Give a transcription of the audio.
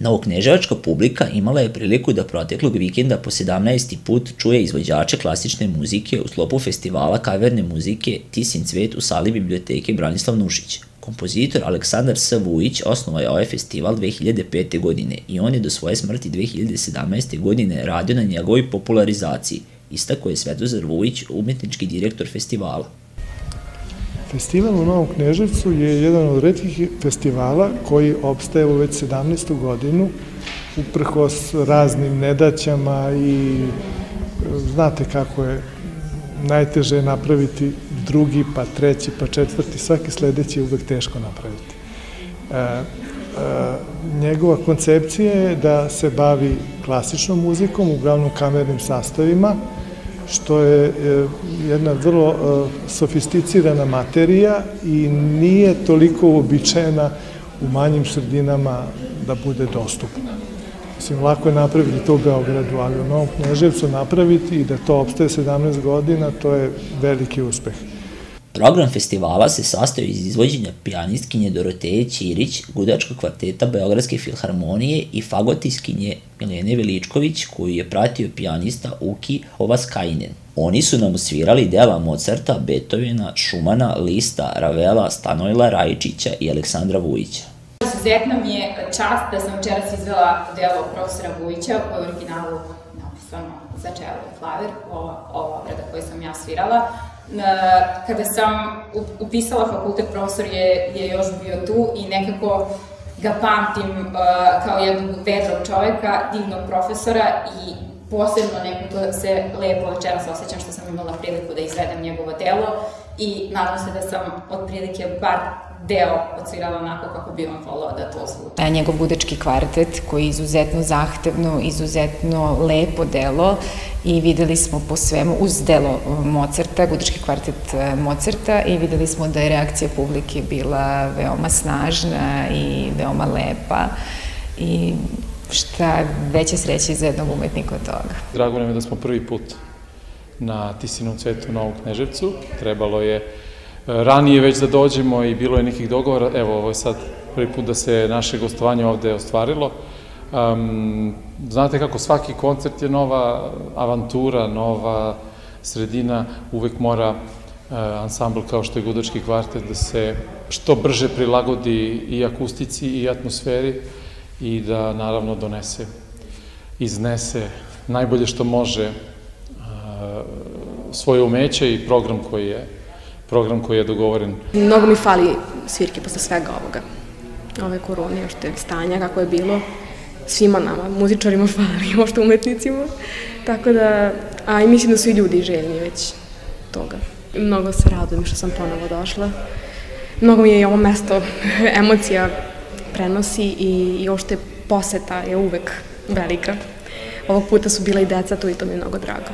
Novokneževačka publika imala je priliku da proteklog vikenda po 17. put čuje izvođače klasične muzike u sklopu festivala kaverne muzike Tisin cvet u sali biblioteke Branislav Nušić. Kompozitor Aleksandar S. Vujić osnovao je ovaj festival 2005. godine i on je do svoje smrti 2017. godine radio na njegovoj popularizaciji, istako je Svetozar Vujić, umetnički direktor festivala. Festival u Novom Kneževcu je jedan od redkih festivala koji obstaje u već 17. godinu, uprkos raznim nedaćama i znate kako je najteže napraviti drugi, pa treći, pa četvrti, svaki sledeći je uvek teško napraviti. E, e, njegova koncepcija je da se bavi klasičnom muzikom, uglavnom kamernim sastavima, što je jedna vrlo e, sofisticirana materija i nije toliko uobičajena u manjim sredinama da bude dostupna. Mislim, lako je napraviti to u Beogradu, ali u Novom Kneževcu napraviti i da to obstaje 17 godina, to je veliki uspeh. Program festivala se sastoji iz izvođenja pijanistkinje Doroteje Ćirić, gudačkog kvarteta Beogradske filharmonije i fagotiskinje Milene Veličković, koju je pratio pijanista Uki Ovaskajnen. Oni su nam svirali dela Mozarta, Beethovena, Šumana, Lista, Ravela, Stanojla Rajičića i Aleksandra Vujića. Izuzetna mi je čast da sam večeras izvela delo profesora Vujića koje je originalu napisano za čelo i ova, ova obrada koju sam ja svirala. Kada sam upisala fakultet, profesor je, je još bio tu i nekako ga pamtim uh, kao jednog vedrog čoveka, divnog profesora i posebno nekako se lepo večeras osjećam što sam imala priliku da izvedem njegovo delo i nadam se da sam otprilike bar deo odsvirala onako kako bi on volao da to zvuči. Njegov gudečki kvartet koji je izuzetno zahtevno, izuzetno lepo delo i videli smo po svemu uz delo Mozarta, gudečki kvartet e, Mozarta i videli smo da je reakcija publike bila veoma snažna i veoma lepa i šta veće sreće za jednog umetnika od toga. Drago nam je da smo prvi put na Tisinom cvetu u Novom Kneževcu. Trebalo je e, ranije već da dođemo i bilo je nekih dogovora. Evo, ovo je sad prvi put da se naše gostovanje ovde ostvarilo. Um, znate kako svaki koncert je nova avantura, nova sredina, uvek mora uh, ansambl kao što je Gudački kvartet da se što brže prilagodi i akustici i atmosferi i da naravno donese, iznese najbolje što može svoje umeće i program koji je program koji je dogovoren. Mnogo mi fali svirke posle svega ovoga. Ove korone, još te stanja kako je bilo, svima nama, muzičarima fali, ošto umetnicima. Tako da, a i mislim da su i ljudi željni već toga. Mnogo se radujem što sam ponovo došla. Mnogo mi je i ovo mesto emocija prenosi i, i ošte poseta je uvek velika. Ovog puta su bila i deca tu i to mi je mnogo drago.